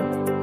you